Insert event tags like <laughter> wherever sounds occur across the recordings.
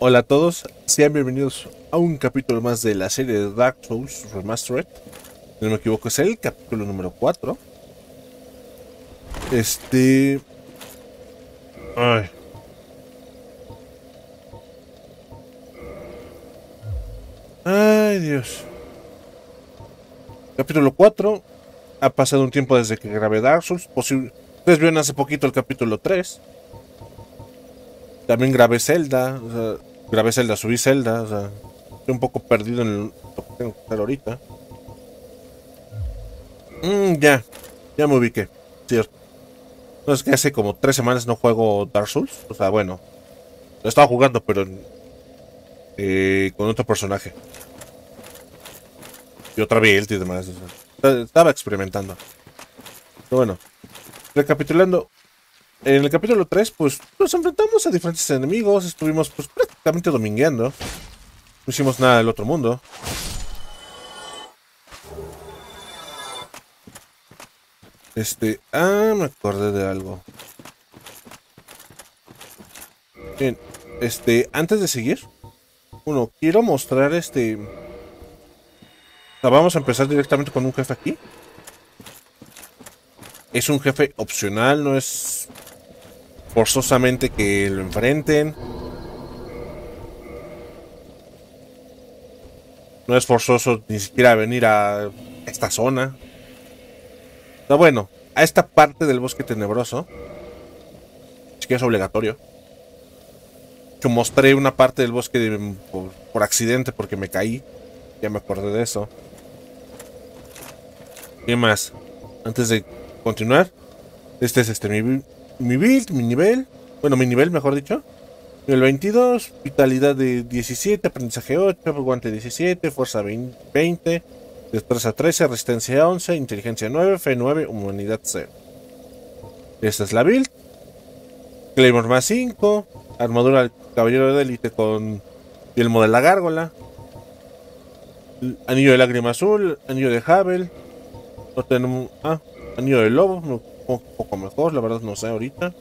Hola a todos, sean bienvenidos a un capítulo más de la serie de Dark Souls Remastered. Si no me equivoco, es el capítulo número 4. Este. Ay. Ay, Dios. Capítulo 4. Ha pasado un tiempo desde que grabé Dark Souls. Posible... Ustedes vieron hace poquito el capítulo 3. También grabé Zelda. O sea, grabé Zelda, subí Zelda. O sea, estoy un poco perdido en lo que tengo que hacer ahorita. Mm, ya, ya me ubiqué. Cierto. No es que hace como tres semanas no juego Dark Souls. O sea, bueno, lo estaba jugando, pero eh, con otro personaje. Y otra build y demás. Estaba experimentando. Pero bueno, recapitulando. En el capítulo 3, pues nos enfrentamos a diferentes enemigos. Estuvimos pues prácticamente domingueando. No hicimos nada del otro mundo. Este, ah, me acordé de algo. Bien, este, antes de seguir, uno, quiero mostrar este... O sea, vamos a empezar directamente con un jefe aquí. Es un jefe opcional, no es forzosamente que lo enfrenten. No es forzoso ni siquiera venir a esta zona. Está bueno, a esta parte del bosque tenebroso. Es que es obligatorio. Yo mostré una parte del bosque por, por, accidente porque me caí. Ya me acordé de eso. ¿Qué más? Antes de continuar. Este es este mi, mi build, mi nivel. Bueno, mi nivel, mejor dicho. Nivel 22, vitalidad de 17, aprendizaje 8, guante 17, fuerza 20, destreza 13, resistencia 11, inteligencia 9, fe 9, humanidad 0. Esta es la build. Claymore más 5, armadura del caballero de élite con yelmo de la gárgola. Anillo de lágrima azul, anillo de Havel. No tenemos. Ah, anillo de lobo, un poco mejor, la verdad no sé ahorita.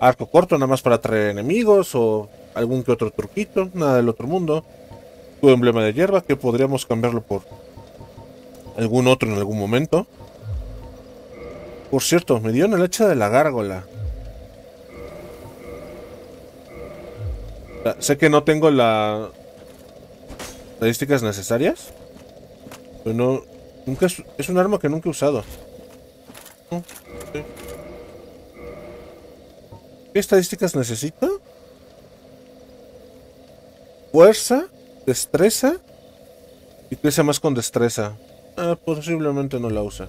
Arco corto, nada más para atraer enemigos o algún que otro truquito, nada del otro mundo. Tu emblema de hierba que podríamos cambiarlo por algún otro en algún momento. Por cierto, me dieron el hacha de la gárgola. Sé que no tengo las estadísticas necesarias. Pero no. Nunca es un arma que nunca he usado. ¿Qué estadísticas necesito? Fuerza, destreza y crece más con destreza. Ah, posiblemente no la usa.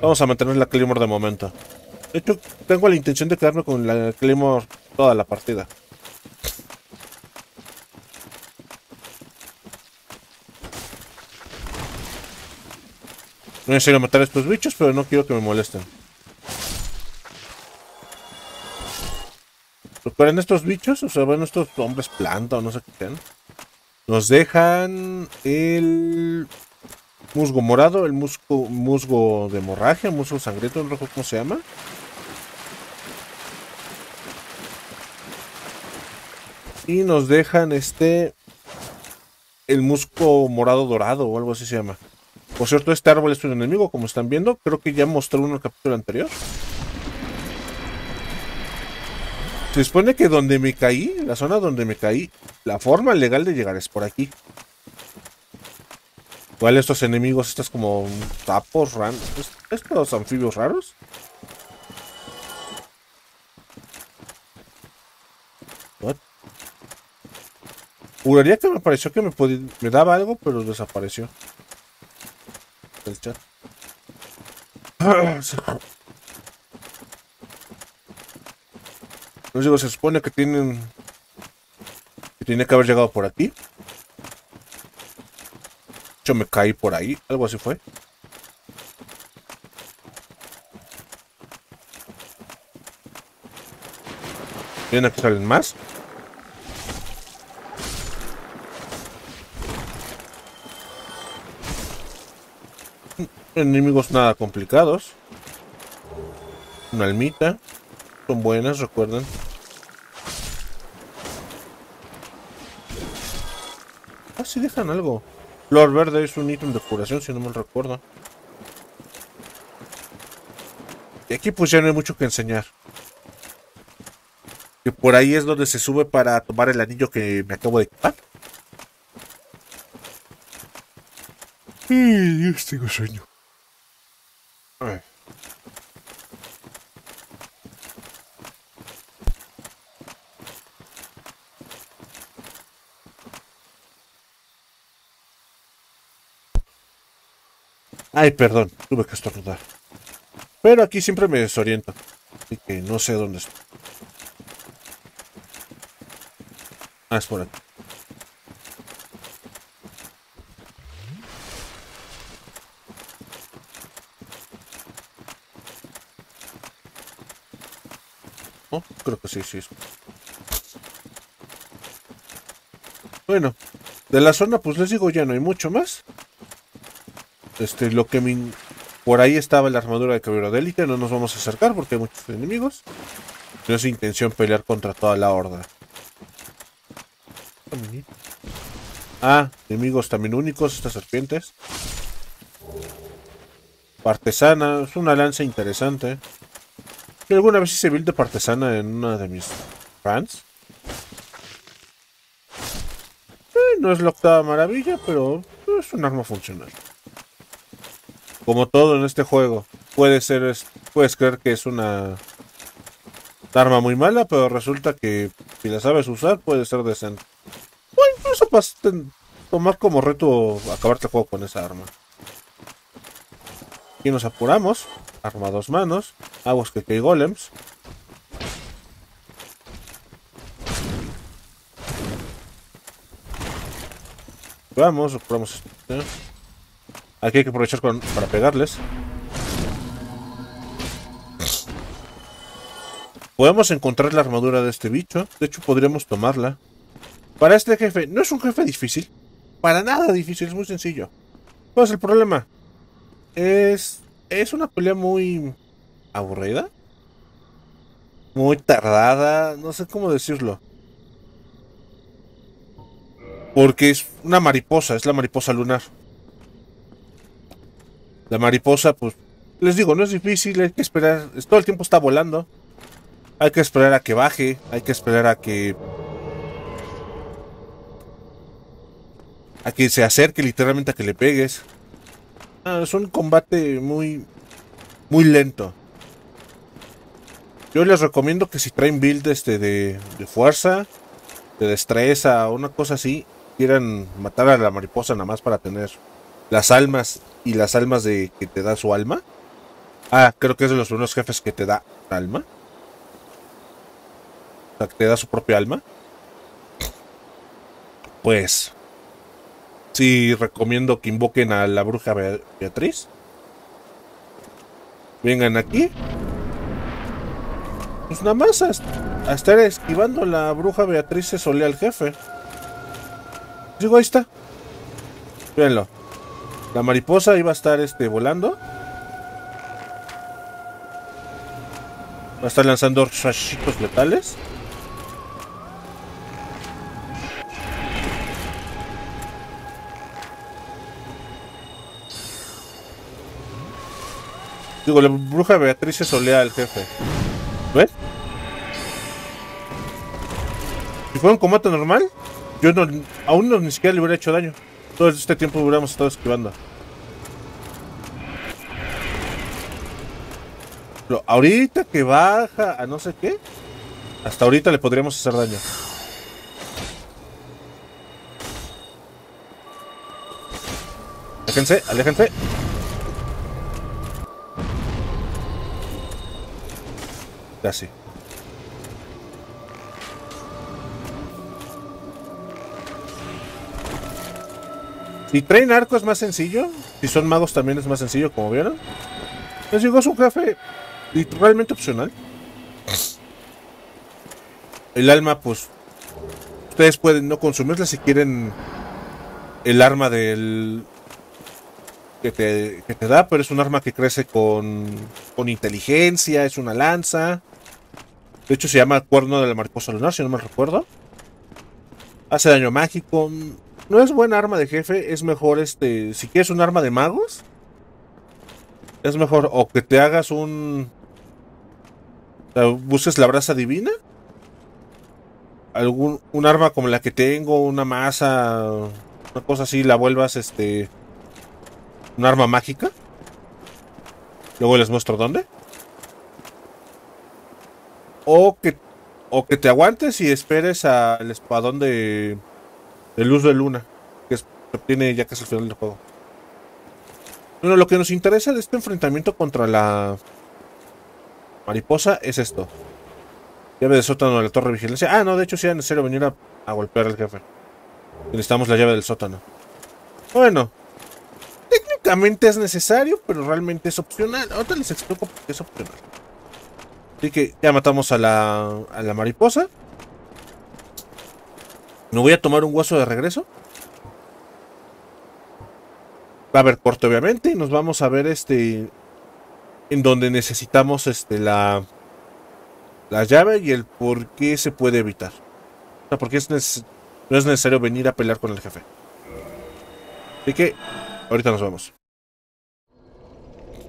Vamos a mantener la Claymore de momento. De hecho, tengo la intención de quedarme con la Claymore toda la partida. No necesito matar a estos bichos, pero no quiero que me molesten. Recuerden estos bichos, o sea, bueno, estos hombres planta o no sé qué sean. Nos dejan el musgo morado, el musgo, musgo de hemorragia, musgo sangriento, no recuerdo cómo se llama. Y nos dejan este, el musgo morado dorado o algo así se llama. Por cierto, este árbol es un enemigo, como están viendo. Creo que ya mostré uno en el capítulo anterior. Se supone que donde me caí, la zona donde me caí, la forma legal de llegar es por aquí. ¿Cuál estos enemigos? Estos como sapos raros. ¿Estos anfibios raros? What? Juraría que me pareció que me, me daba algo, pero desapareció. El chat. Les digo, se supone que tienen... Que tiene que haber llegado por aquí. Yo me caí por ahí, algo así fue. Vienen aquí salen más. Enemigos nada complicados. Una almita. Son buenas, recuerden. Ah, sí dejan algo. Flor verde es un ítem de curación, si no me recuerdo. Y aquí pues ya no hay mucho que enseñar. Que por ahí es donde se sube para tomar el anillo que me acabo de equipar. Ay, Dios, tengo sueño. Ay. Perdón, tuve que estornudar. Pero aquí siempre me desoriento. Así que no sé dónde estoy. Ah, es por aquí. Oh, creo que sí, sí. Bueno, de la zona, pues les digo, ya no hay mucho más. Este, lo que me... Por ahí estaba la armadura de caballero de élite, no nos vamos a acercar porque hay muchos enemigos. No es intención pelear contra toda la horda. Ah, enemigos también únicos, estas serpientes. Partesana, es una lanza interesante. Alguna vez hice build de partesana en una de mis fans. Eh, no es la octava maravilla, pero es un arma funcional. Como todo en este juego, puede ser, es- puedes creer que es una arma muy mala, pero resulta que si la sabes usar puede ser decente. O incluso pas- ten- tomar como reto acabarte el juego con esa arma. Aquí nos apuramos. Arma dos manos. Aguas que hay golems. Vamos, esto. Aquí hay que aprovechar para pegarles. Podemos encontrar la armadura de este bicho. De hecho, podríamos tomarla. Para este jefe, no es un jefe difícil. Para nada difícil, es muy sencillo. ¿Cuál es el problema? Es, es una pelea muy aburrida. Muy tardada. No sé cómo decirlo. Porque es una mariposa, es la mariposa lunar. La mariposa, pues, les digo, no es difícil, hay que esperar, es- todo el tiempo está volando. Hay que esperar a que baje, hay que esperar a que... A que se acerque literalmente a que le pegues. Ah, es un combate muy... Muy lento. Yo les recomiendo que si traen build este de, de fuerza, de destreza una cosa así, quieran matar a la mariposa nada más para tener las almas y las almas de que te da su alma. Ah, creo que es de los primeros jefes que te da alma. O sea, que te da su propia alma. Pues. Sí, recomiendo que invoquen a la bruja Bea- Beatriz. Vengan aquí. Pues nada más a, estar esquivando la bruja Beatriz se solea al jefe. Digo, ahí está. Véanlo. La mariposa iba a estar este, volando. Va a estar lanzando rayitos letales. Digo, la bruja Beatriz se solea al jefe. ¿Ves? Si fuera un combate normal, yo no, aún no ni siquiera le hubiera hecho daño. Todo este tiempo hubiéramos estado esquivando. Pero ahorita que baja a no sé qué, hasta ahorita le podríamos hacer daño. Aléjense, aléjense. Casi. Si traen arco es más sencillo. Si son magos también es más sencillo, como vieron. Les es un jefe literalmente opcional. El alma, pues. Ustedes pueden no consumirla si quieren el arma del. Que te, que te da, pero es un arma que crece con, con inteligencia, es una lanza. De hecho, se llama Cuerno de la Mariposa Lunar, si no me recuerdo. Hace daño mágico. no es buena arma de jefe, es mejor este, si quieres un arma de magos, es mejor o que te hagas un, busques la brasa divina, algún, un arma como la que tengo, una masa, una cosa así, la vuelvas este, un arma mágica. Luego les muestro dónde. O que, o que te aguantes y esperes al espadón de, de luz de luna. Que se obtiene ya casi al final del juego. Bueno, lo que nos interesa de este enfrentamiento contra la mariposa es esto. Llave de sótano de la torre de vigilancia. Ah, no, de hecho sí era necesario venir a, a golpear al jefe. Necesitamos la llave del sótano. Bueno. Técnicamente es necesario, pero realmente es opcional. Ahora les explico por qué es opcional. Así que ya matamos a la, a la mariposa. Me voy a tomar un hueso de regreso. Va a haber corte, obviamente. Y nos vamos a ver este. En donde necesitamos este la. La llave y el por qué se puede evitar. O sea, porque es no es necesario venir a pelear con el jefe. Así que. Ahorita nos vamos.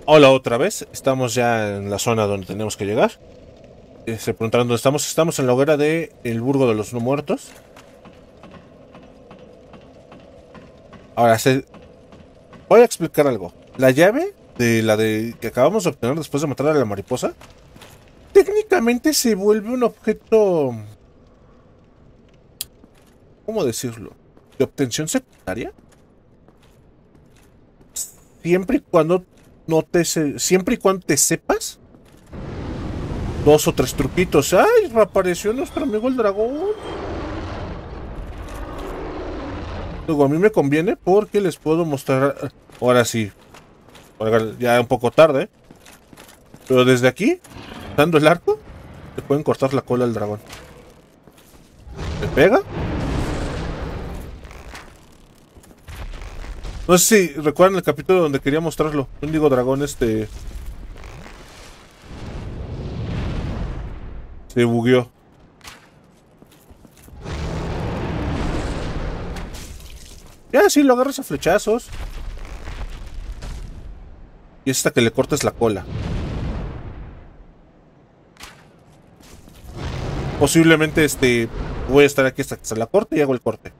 Hola otra vez. Estamos ya en la zona donde tenemos que llegar. Eh, se preguntaron dónde estamos. Estamos en la hoguera de El Burgo de los No Muertos. Ahora, se... voy a explicar algo. La llave de la de que acabamos de obtener después de matar a la mariposa, técnicamente se vuelve un objeto... ¿Cómo decirlo? ¿De obtención secundaria? Siempre y cuando no te siempre y cuando te sepas dos o tres truquitos. ¡Ay! Reapareció nuestro amigo el dragón. Luego a mí me conviene porque les puedo mostrar. Ahora sí. Ya un poco tarde. Pero desde aquí, dando el arco, te pueden cortar la cola al dragón. ¿Me pega? No sé si recuerdan el capítulo donde quería mostrarlo. Un digo dragón este... Se bugueó. Ya, sí, lo agarras a flechazos. Y es hasta que le cortes la cola. Posiblemente este... Voy a estar aquí hasta que se la corte y hago el corte.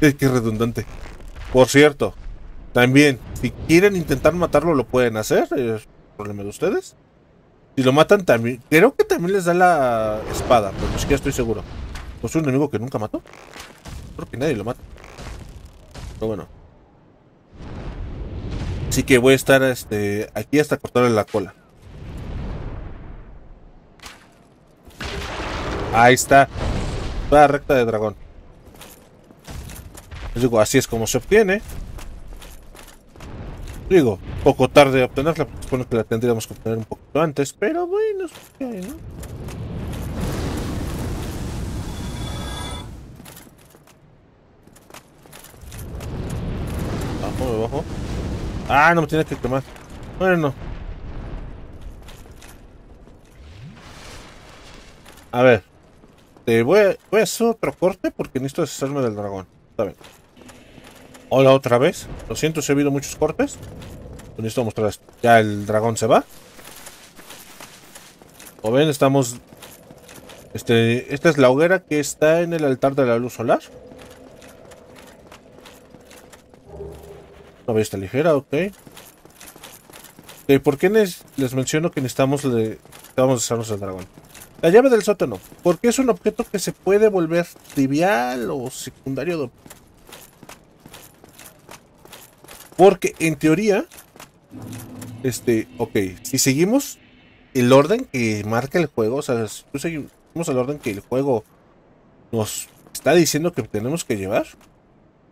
¡Ay, qué redundante! Por cierto, también, si quieren intentar matarlo, lo pueden hacer. Es problema de ustedes. Si lo matan también, creo que también les da la espada, pero ni siquiera estoy seguro. ¿No es un enemigo que nunca mató? Creo que nadie lo mata. Pero bueno. Así que voy a estar este, aquí hasta cortarle la cola. Ahí está. Toda recta de dragón. Digo, así es como se obtiene. Digo, poco tarde de obtenerla, porque supongo que la tendríamos que obtener un poquito antes, pero bueno, que hay, ¿no? Bajo, me bajo. Ah, no me tiene que quemar. Bueno. A ver. Te voy a, voy a hacer otro corte porque necesito deshacerme del dragón. Está bien. Hola otra vez. Lo siento si he habido muchos cortes. Necesito mostrar esto. Ya el dragón se va. Como ven, estamos... Este, esta es la hoguera que está en el altar de la luz solar. Una besta ligera, ok. ¿Por qué les, menciono que necesitamos, le, necesitamos deshacernos del dragón? La llave del sótano. Porque es un objeto que se puede volver trivial o secundario de porque en teoría, este, ok, si seguimos el orden que marca el juego, o sea, si seguimos el orden que el juego nos está diciendo que tenemos que llevar,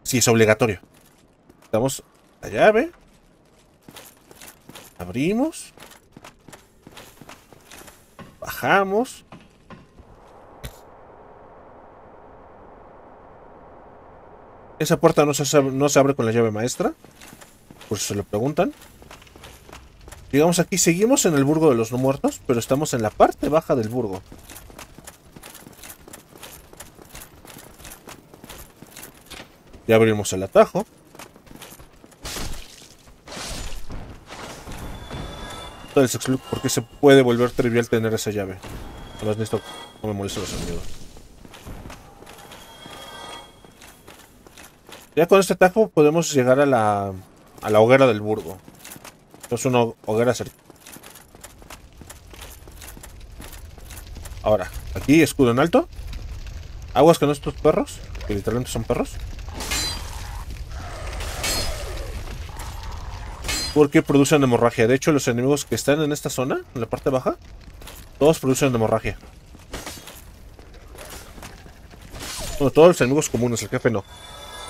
si es obligatorio. Damos la llave, abrimos, bajamos, Esa puerta no se, no se abre con la llave maestra. Por si se lo preguntan. Digamos aquí, seguimos en el burgo de los no muertos, pero estamos en la parte baja del burgo. Ya abrimos el atajo. porque se puede volver trivial tener esa llave. Además necesito no me molesten los enemigos. Ya con este atajo podemos llegar a la, a la hoguera del burgo. Es una hoguera cerca. Ahora, aquí escudo en alto. Aguas con estos perros, que literalmente son perros. Porque producen hemorragia. De hecho, los enemigos que están en esta zona, en la parte baja, todos producen hemorragia. Bueno, todos los enemigos comunes, el jefe no.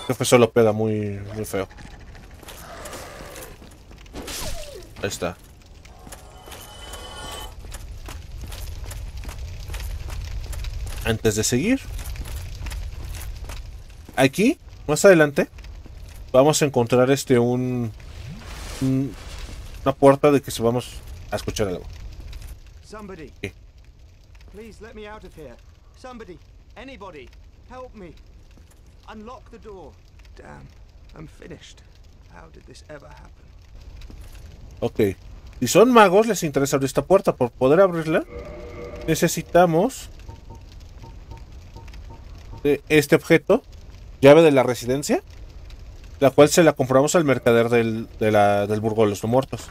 El jefe solo pega muy, muy feo. Ahí está. Antes de seguir. Aquí, más adelante, vamos a encontrar este un una puerta de que se vamos a escuchar algo. Somebody. ¿Qué? Please let me out of here. Somebody, anybody, help me. Unlock the door. Damn, I'm finished. How did this ever happen? Ok. Si son magos, les interesa abrir esta puerta. Por poder abrirla, necesitamos este objeto, llave de la residencia, la cual se la compramos al mercader del, del Burgo de los Muertos.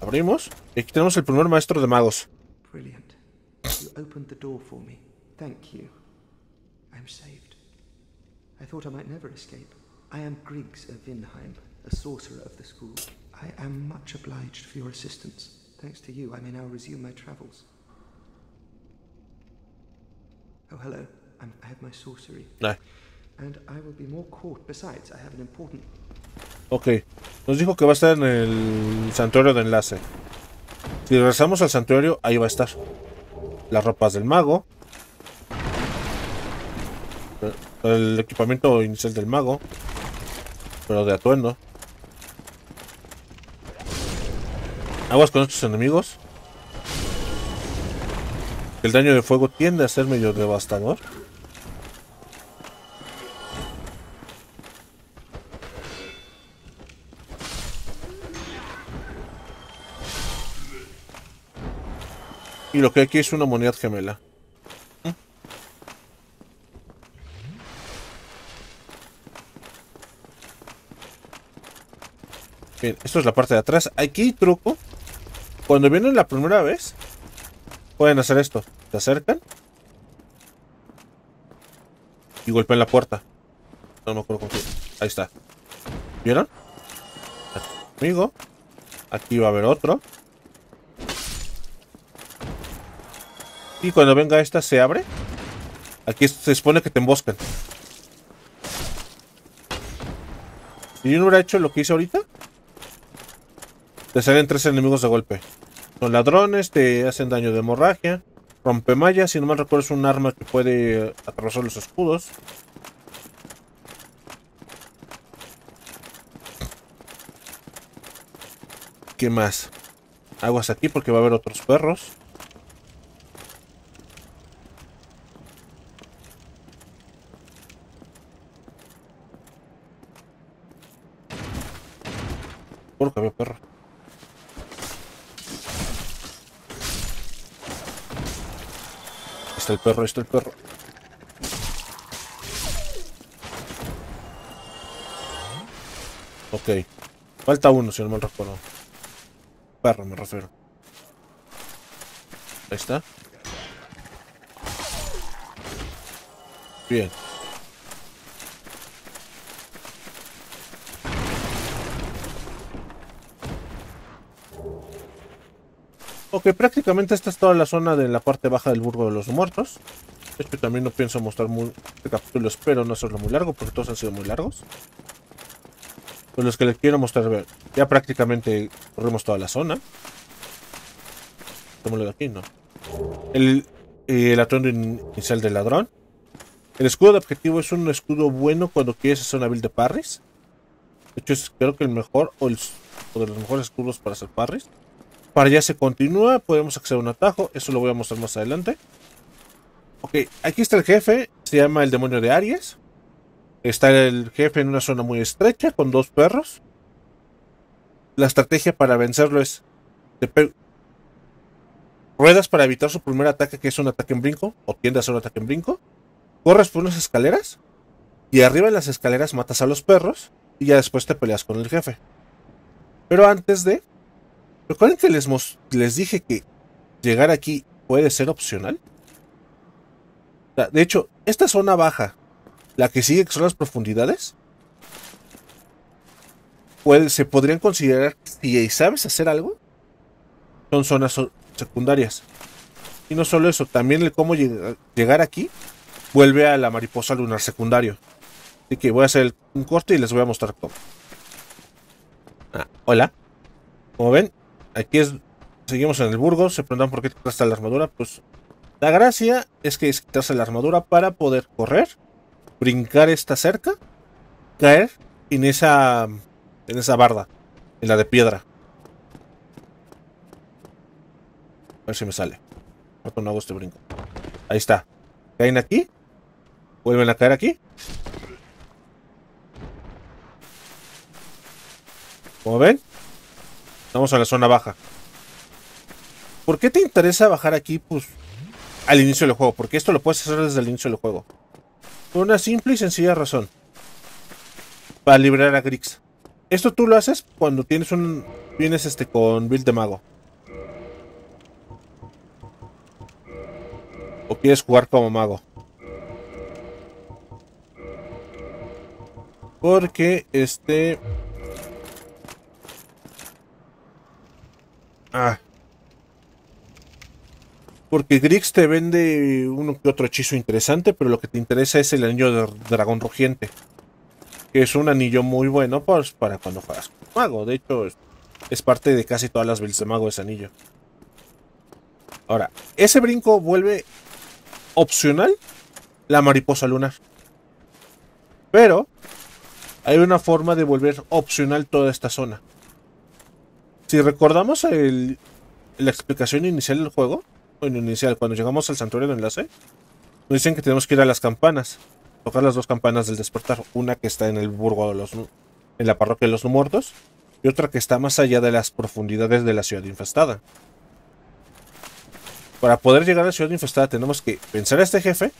Abrimos. Y aquí tenemos el primer maestro de magos. You opened the door for me. Thank you. I'm saved. I thought I might never escape. I am Griggs of Vinheim, a sorcerer of the school. I am much obliged for your assistance. Thanks to you, I may now resume my travels. Oh, hello. I'm, I have my sorcery. No. Ok, nos dijo que va a estar en el santuario de enlace. Si regresamos al santuario, ahí va a estar. Las ropas del mago. El equipamiento inicial del mago. Pero de atuendo. Aguas con estos enemigos. El daño de fuego tiende a ser medio devastador. Y lo que hay aquí es una moneda gemela. Bien, esto es la parte de atrás. Aquí truco. Cuando vienen la primera vez, pueden hacer esto. Se acercan. Y golpean la puerta. No me acuerdo con qué. Ahí está. ¿Vieron? Amigo. Aquí va a haber otro. Y cuando venga esta se abre. Aquí se supone que te emboscan. Si yo no hubiera hecho lo que hice ahorita, te salen tres enemigos de golpe. Son ladrones, te hacen daño de hemorragia. Rompemallas, si no me recuerdo, es un arma que puede atravesar los escudos. ¿Qué más? Aguas aquí porque va a haber otros perros. que había perro. Está el perro, está el perro. Ok. Falta uno, si no me recuerdo. Perro, me refiero. Ahí está. Bien. Ok, prácticamente esta es toda la zona de la parte baja del Burgo de los Muertos. De hecho, también no pienso mostrar muy, este capítulo, espero no hacerlo muy largo, porque todos han sido muy largos. Pues los que les quiero mostrar, ya prácticamente corrimos toda la zona. ¿Cómo lo de aquí? No. El, el atuendo inicial del ladrón. El escudo de objetivo es un escudo bueno cuando quieres hacer una build de parries. De hecho, es creo que el mejor o, el, de los mejores escudos para hacer parries. Para allá se continúa, podemos acceder a un atajo, eso lo voy a mostrar más adelante. Ok, aquí está el jefe, se llama el demonio de Aries. Está el jefe en una zona muy estrecha con dos perros. La estrategia para vencerlo es ruedas para evitar su primer ataque, que es un ataque en brinco, o tiende a ser un ataque en brinco. Corres por unas escaleras y arriba en las escaleras matas a los perros y ya después te peleas con el jefe. Pero antes de... ¿Recuerden que les, les dije que llegar aquí puede ser opcional? De hecho, esta zona baja la que sigue, que son las profundidades, se podrían considerar, si sabes hacer algo, son zonas secundarias. Y no solo eso, también el cómo llegar aquí vuelve a la mariposa lunar secundario. Así que voy a hacer un corte y les voy a mostrar cómo. Ah, hola. Como ven, aquí es, seguimos en el Burgos. Se preguntan por qué te la armadura. Pues la gracia es que es quitarse la armadura para poder correr brincar esta cerca, caer en esa, en esa barda, en la de piedra. A ver si me sale. No hago este brinco. Ahí está. Caen aquí. Vuelven a caer aquí. Como ven, estamos en la zona baja. ¿Por qué te interesa bajar aquí? Pues al inicio del juego. Porque esto lo puedes hacer desde el inicio del juego. Por una simple y sencilla razón. Para liberar a Grix. Esto tú lo haces cuando tienes un. Vienes este con build de mago. O quieres jugar como mago. Porque este. Ah. Porque Grix te vende uno que otro hechizo interesante, pero lo que te interesa es el anillo de dragón rugiente. Que es un anillo muy bueno pues, para cuando juegas mago. De hecho, es, parte de casi todas las builds de mago ese anillo. Ahora, ese brinco vuelve opcional la mariposa lunar. Pero hay una forma de volver opcional toda esta zona. Si recordamos la explicación inicial del juego, inicial, cuando llegamos al santuario de enlace, nos dicen que tenemos que ir a las campanas, tocar las dos campanas del despertar, una que está en el burgo de los en la parroquia de los muertos y otra que está más allá de las profundidades de la ciudad infestada. Para poder llegar a la ciudad infestada tenemos que pensar a este jefe,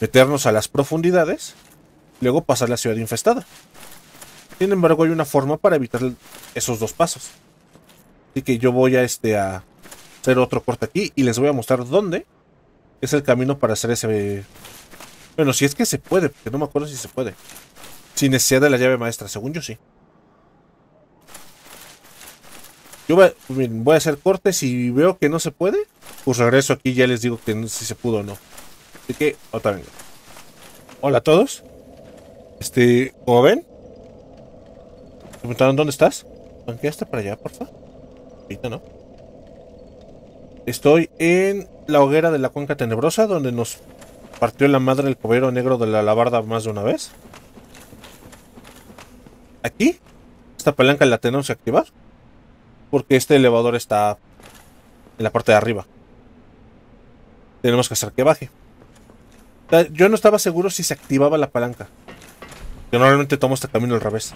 meternos a las profundidades, luego pasar a la ciudad infestada. Sin embargo, hay una forma para evitar esos dos pasos. Así que yo voy a este a hacer otro corte aquí y les voy a mostrar dónde es el camino para hacer ese... Bueno, si es que se puede, porque no me acuerdo si se puede. Sin necesidad de la llave maestra, según yo sí. Yo voy, a hacer cortes y veo que no se puede, pues regreso aquí y ya les digo que si se pudo o no. Así que, otra vez. Hola a todos. Este, como ven, preguntaron dónde estás. ¿Banqueaste para allá, porfa? Ahorita no. Estoy en la hoguera de la cuenca tenebrosa, donde nos partió la madre el cobero negro de la alabarda más de una vez. Aquí, esta palanca la tenemos que activar, porque este elevador está en la parte de arriba. Tenemos que hacer que baje. Yo no estaba seguro si se activaba la palanca. Yo normalmente tomo este camino al revés.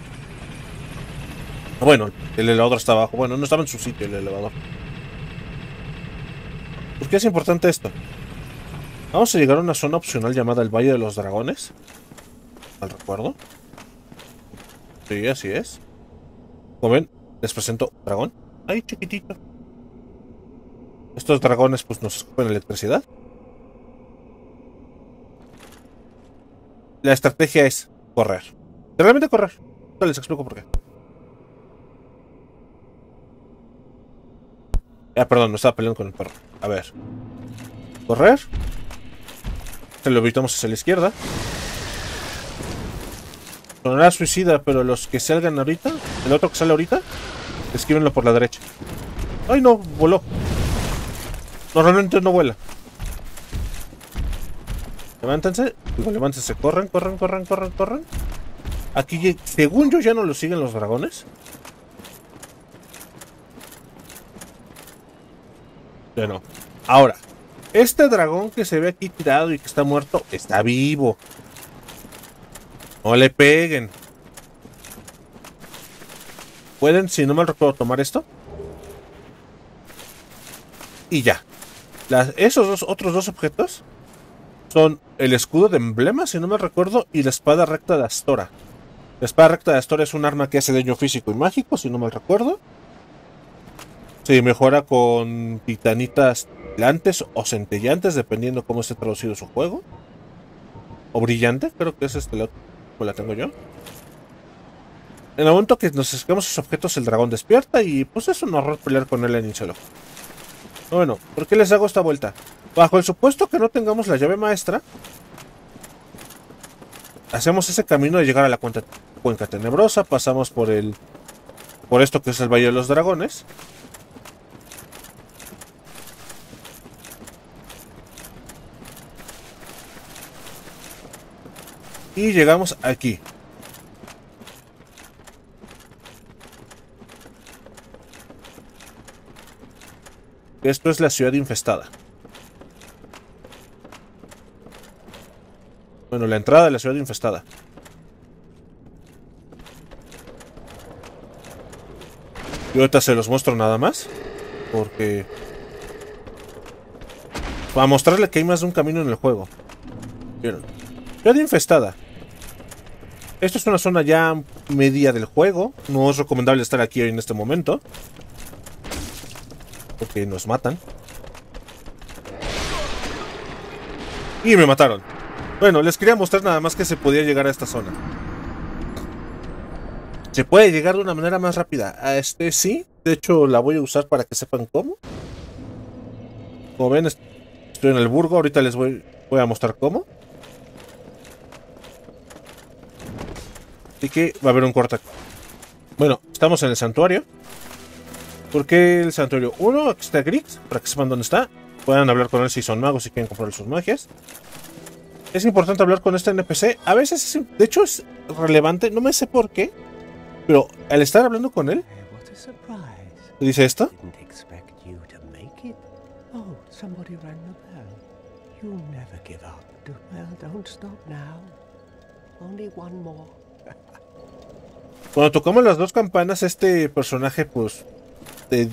Bueno, el elevador está abajo. Bueno, no estaba en su sitio el elevador. ¿Por qué es importante esto? Vamos a llegar a una zona opcional llamada el Valle de los Dragones. ¿Al recuerdo? Sí, así es. Como ven, les presento dragón. ¡Ay, chiquitito! Estos dragones pues nos escupen electricidad. La estrategia es correr. Realmente correr. les explico por qué. Ah, perdón, no estaba peleando con el perro. A ver. Correr. Se lo evitamos hacia la izquierda. Sonará suicida, pero los que salgan ahorita, el otro que sale ahorita, esquívenlo por la derecha. ¡Ay, no! Voló. Normalmente no vuela. Levántense. Digo, levántense. Corran, corran, corran, corran, corran. Aquí, según yo, ya no lo siguen los dragones. Bueno, ahora, este dragón que se ve aquí tirado y que está muerto, está vivo. No le peguen. ¿Pueden, si no mal recuerdo, tomar esto? Y ya. esos dos, otros dos objetos son el escudo de emblema, si no me recuerdo, y la espada recta de Astora. La espada recta de Astora es un arma que hace daño físico y mágico, si no me recuerdo. Se mejora con titanitas brillantes o centellantes, dependiendo cómo esté traducido su juego. O brillante, creo que es este la, la tengo yo. En el momento que nos acercamos a esos objetos, el dragón despierta y pues es un horror pelear con él en cielo. Bueno, ¿por qué les hago esta vuelta? Bajo el supuesto que no tengamos la llave maestra, hacemos ese camino de llegar a la cuenca tenebrosa, pasamos por el... por esto que es el Valle de los Dragones. Y llegamos aquí. Esto es la ciudad infestada. Bueno, la entrada de la ciudad infestada. Y ahorita se los muestro nada más. Porque... Para mostrarle que hay más de un camino en el juego. Ciudad infestada. Esto es una zona ya media del juego. No es recomendable estar aquí en este momento porque nos matan. Y me mataron. Bueno, les quería mostrar nada más que se podía llegar a esta zona. Se puede llegar de una manera más rápida. A este sí. De hecho, la voy a usar para que sepan cómo. Como ven, estoy en el burgo. Ahorita les voy, voy a mostrar cómo. Así que va a haber un corte. Bueno, estamos en el santuario. ¿Por qué el santuario? Uno, aquí está Grix, para que sepan dónde está. Puedan hablar con él si son magos y quieren comprar sus magias. Es importante hablar con este NPC. A veces, es, de hecho, es relevante. No me sé por qué. Pero al estar hablando con él, dice esto. Cuando tocamos las dos campanas, este personaje, pues, te,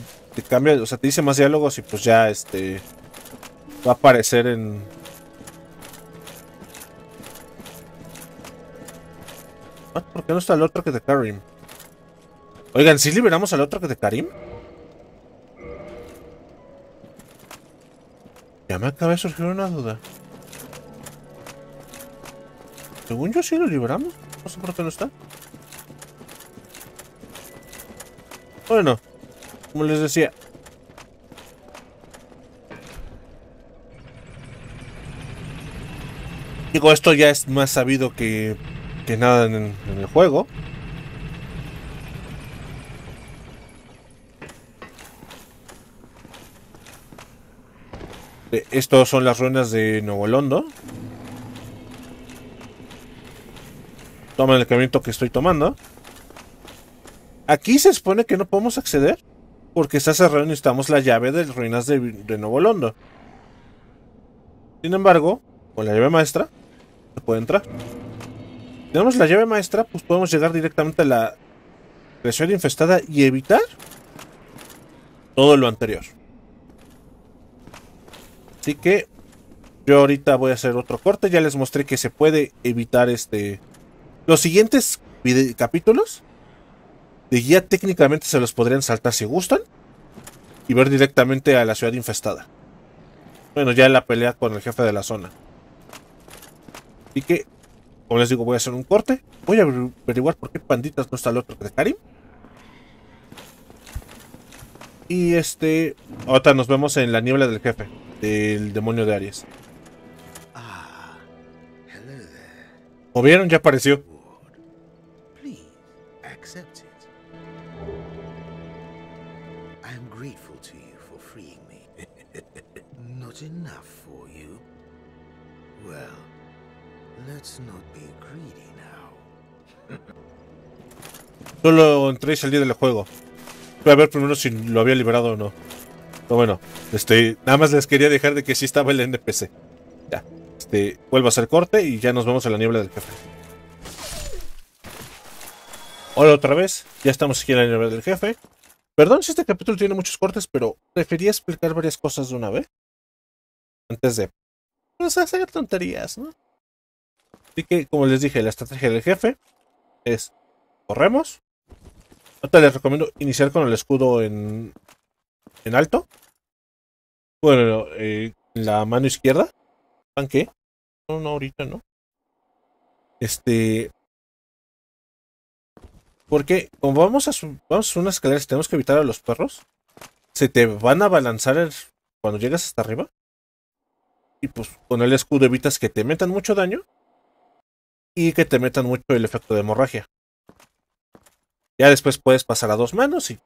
cambia, o sea, te dice más diálogos y pues ya este va a aparecer en ¿Por qué no está el otro que de Karim? Oigan, ¿sí liberamos al otro que de Karim? Ya me acaba de surgir una duda. Según yo sí lo liberamos. No sé por qué no está. Bueno, como les decía. Digo, esto ya es más sabido que, que nada en, el juego. Eh, estos son las ruinas de Nuevo Londo. Tomen el camino que estoy tomando. Aquí se supone que no podemos acceder. Porque está cerrado y necesitamos la llave de las ruinas de, Nuevo Londo. Sin embargo, con la llave maestra, se puede entrar. Si tenemos la llave maestra, pues podemos llegar directamente a la presión infestada y evitar todo lo anterior. Así que yo ahorita voy a hacer otro corte. Ya les mostré que se puede evitar este... Los siguientes capítulos de guía técnicamente se los podrían saltar si gustan. Y ver directamente a la ciudad infestada. Bueno, ya la pelea con el jefe de la zona. Así que, como les digo, voy a hacer un corte. Voy a averiguar por qué panditas no está el otro de Karim. Y este... Ahorita nos vemos en la niebla del jefe. Del demonio de Aries. Ah, ¿O vieron? Ya apareció. Let's not be greedy now. <laughs> Solo entré y salí del juego. Voy a ver primero si lo había liberado o no. Pero bueno, este, nada más les quería dejar de que sí estaba el NPC. Ya, este, vuelvo a hacer corte y ya nos vemos en la niebla del café. Hola otra vez, ya estamos aquí en la nivel del jefe. Perdón si este capítulo tiene muchos cortes, pero prefería explicar varias cosas de una vez. Antes de pues, hacer tonterías, ¿no? Así que, como les dije, la estrategia del jefe es corremos. Ahorita les recomiendo iniciar con el escudo en, en alto. Bueno, eh, la mano izquierda. ¿Pan qué? No, no, ahorita no. Este. Porque como vamos a, vamos a unas escaleras tenemos que evitar a los perros, se te van a balanzar cuando llegas hasta arriba. Y pues con el escudo evitas que te metan mucho daño y que te metan mucho el efecto de hemorragia. Ya después puedes pasar a dos manos y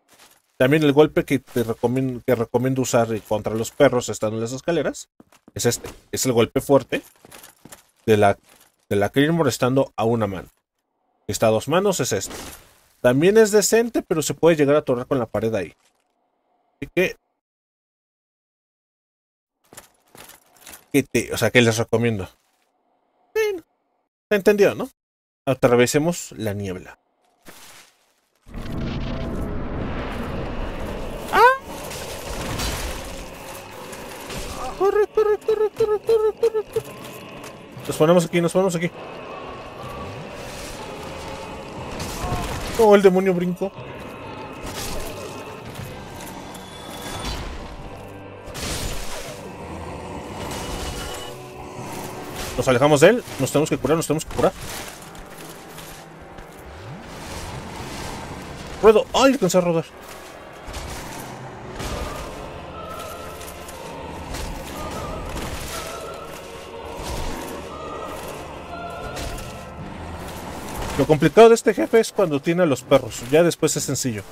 también el golpe que te recomiendo, que recomiendo usar contra los perros estando en las escaleras es este. Es el golpe fuerte de la, de la estando a una mano. Está a dos manos, es este. También es decente, pero se puede llegar a torrar con la pared ahí. Así que... que te, o sea, que les recomiendo. Se entendió, ¿no? Atravesemos la niebla. Corre, corre, corre, corre, corre, corre, Nos ponemos aquí, nos ponemos aquí. Oh, el demonio brinco. Nos alejamos de él. Nos tenemos que curar, nos tenemos que curar. Ruedo. ¡Ay! Alcancé a rodar. Lo complicado de este jefe es cuando tiene a los perros. Ya después es sencillo.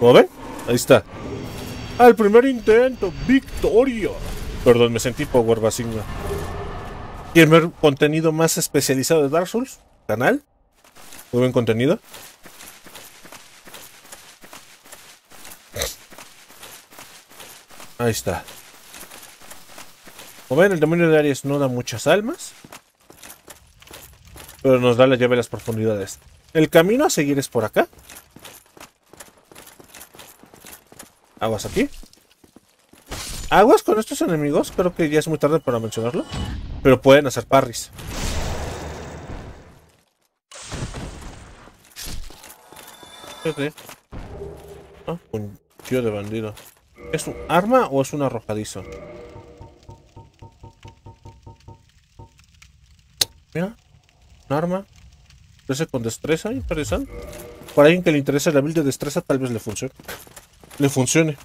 ¿Cómo ven? Ahí está. Al primer intento. ¡Victoria! Perdón, me sentí Power Basinga. ¿Quieren ver contenido más especializado de Dark Souls? Canal. Muy buen contenido. Ahí está. Como ven, el demonio de Aries no da muchas almas. Pero nos da la llave a las profundidades. El camino a seguir es por acá. Aguas aquí. Aguas con estos enemigos. Creo que ya es muy tarde para mencionarlo. Pero pueden hacer parries. ¿Qué Ah, un tío de bandido. ¿Es un arma o es un arrojadizo? Mira arma. Ese con destreza, interesante. Para alguien que le interesa la build de destreza, tal vez le funcione. Le funcione.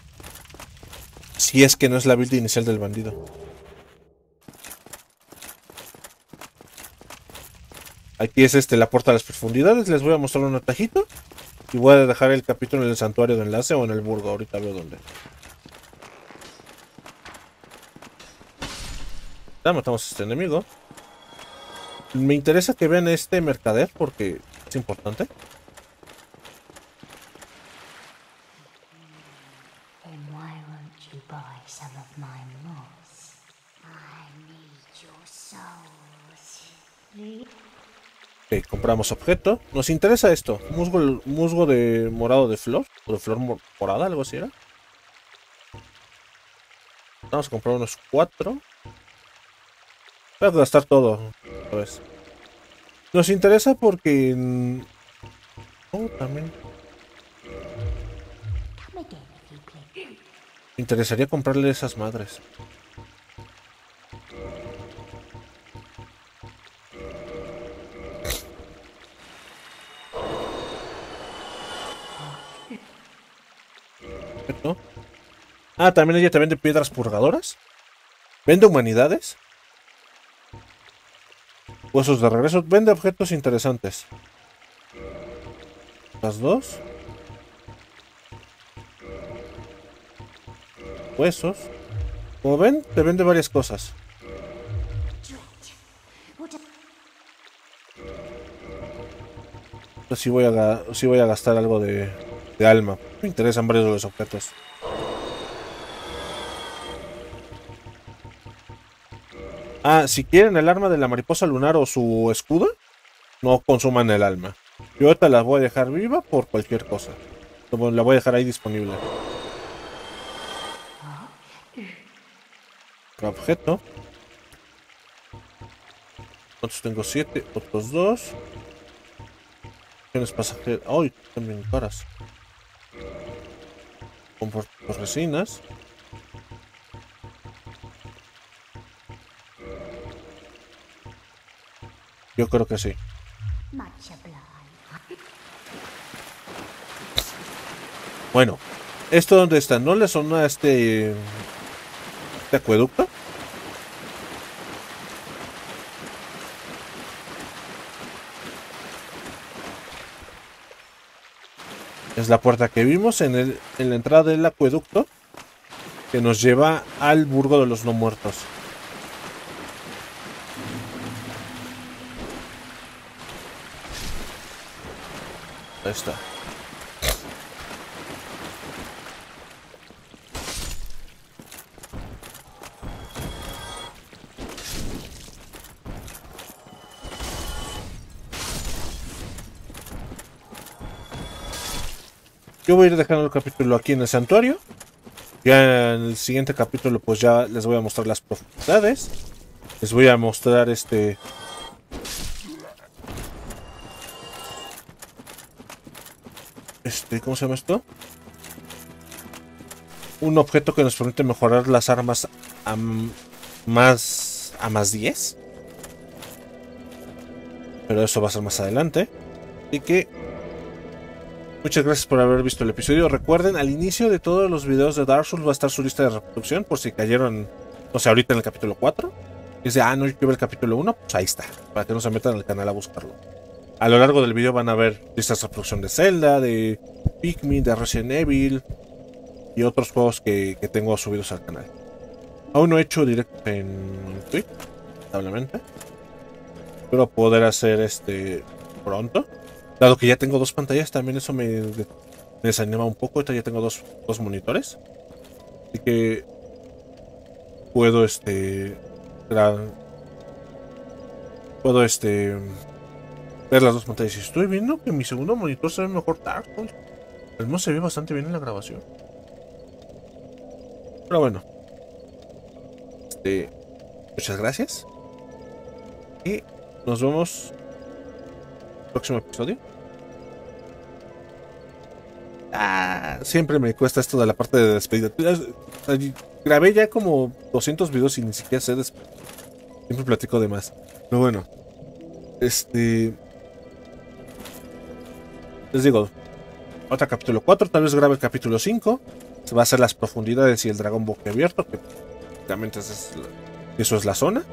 Si es que no es la build inicial del bandido. Aquí es este la puerta a las profundidades. Les voy a mostrar un atajito. Y voy a dejar el capítulo en el santuario de enlace o en el burgo. Ahorita veo dónde. Ya matamos a este enemigo. Me interesa que vean este mercader porque es importante. Compramos objeto. Nos interesa esto. Musgo, musgo de morado de flor. O de flor morada, algo así era. Vamos a comprar unos cuatro. Voy a gastar todo. Nos interesa porque... Oh, también... Me interesaría comprarle esas madres. Ah, también ella te vende piedras purgadoras. Vende humanidades. Huesos de regreso. Vende objetos interesantes. Las dos. Huesos. Como ven, te vende varias cosas. Sí voy a, voy a gastar algo de, de alma. Me interesan varios de los objetos. Ah, si quieren el arma de la mariposa lunar o su escudo, no consuman el alma. Yo ahorita la voy a dejar viva por cualquier cosa. La voy a dejar ahí disponible. Objeto. ¿Cuántos tengo? Siete. Otros dos. Tienes pasajeros. ¡Ay! También caras. Con resinas. Yo creo que sí. Bueno, ¿esto dónde está? ¿No le suena este, este acueducto? Es la puerta que vimos en, el, en la entrada del acueducto que nos lleva al burgo de los no muertos. Ahí está. Yo voy a ir dejando el capítulo aquí en el santuario. Ya en el siguiente capítulo pues ya les voy a mostrar las profundidades. Les voy a mostrar este Este, ¿cómo se llama esto? Un objeto que nos permite mejorar las armas a más a más 10. Pero eso va a ser más adelante. Así que muchas gracias por haber visto el episodio. Recuerden, al inicio de todos los videos de Dark Souls va a estar su lista de reproducción por si cayeron, no sé, ahorita en el capítulo 4. Y dice, ah, no, yo quiero el capítulo 1, pues ahí está, para que no se metan al canal a buscarlo. A lo largo del video van a ver listas de reproducción de Zelda, de Pikmin, de Resident Evil y otros juegos que, tengo subidos al canal. Aún no he hecho directo en Twitch, lamentablemente. Espero poder hacer este pronto. Dado que ya tengo dos pantallas, también eso me, desanima un poco. Ahorita ya tengo dos, dos monitores. Así que puedo este... Puedo este ver las dos pantallas. Y estoy viendo que mi segundo monitor se ve mejor Souls. El se ve bastante bien en la grabación. Pero bueno. Este, muchas gracias. Y nos vemos próximo episodio. Ah, siempre me cuesta esto de la parte de despedida. Grabé ya como 200 videos y ni siquiera sé Siempre platico de más. Pero bueno. Este les digo, otro capítulo 4, tal vez grabe el capítulo 5. Se va a hacer las profundidades y el dragón abierto que realmente es, eso es la zona.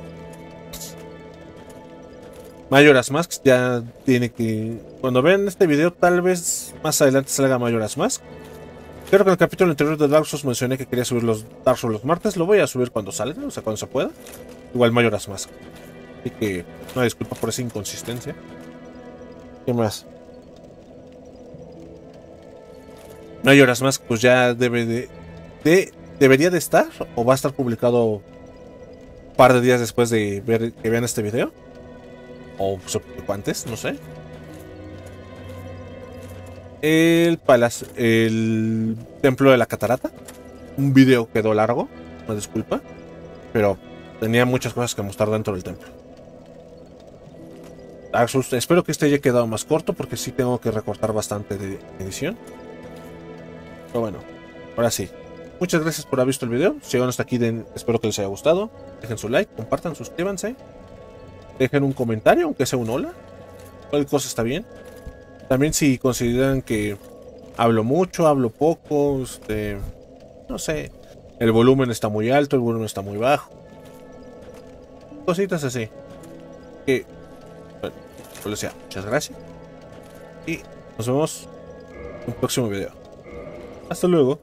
Mayoras Mask ya tiene que... Cuando vean este video, tal vez más adelante salga Mayoras Mask. Creo que en el capítulo anterior de Dark Souls mencioné que quería subir los Dark Souls los martes. Lo voy a subir cuando salga, o sea, cuando se pueda. Igual Mayoras Mask. Así que, no disculpa por esa inconsistencia. ¿Qué más? No hay horas más, pues ya debe de, debería de estar o va a estar publicado un par de días después de ver que vean este video o antes, no sé. El palacio, el templo de la catarata. Un video quedó largo, me disculpa, pero tenía muchas cosas que mostrar dentro del templo. Espero que este haya quedado más corto porque sí tengo que recortar bastante de edición bueno, ahora sí. Muchas gracias por haber visto el video. Si llegaron hasta aquí, espero que les haya gustado. Dejen su like, compartan, suscríbanse. Dejen un comentario, aunque sea un hola. Cualquier cosa está bien. También si consideran que hablo mucho, hablo poco, este, no sé, el volumen está muy alto, el volumen está muy bajo. Cositas así. Que, bueno, pues decía, muchas gracias. Y nos vemos en un próximo video. Hasta luego.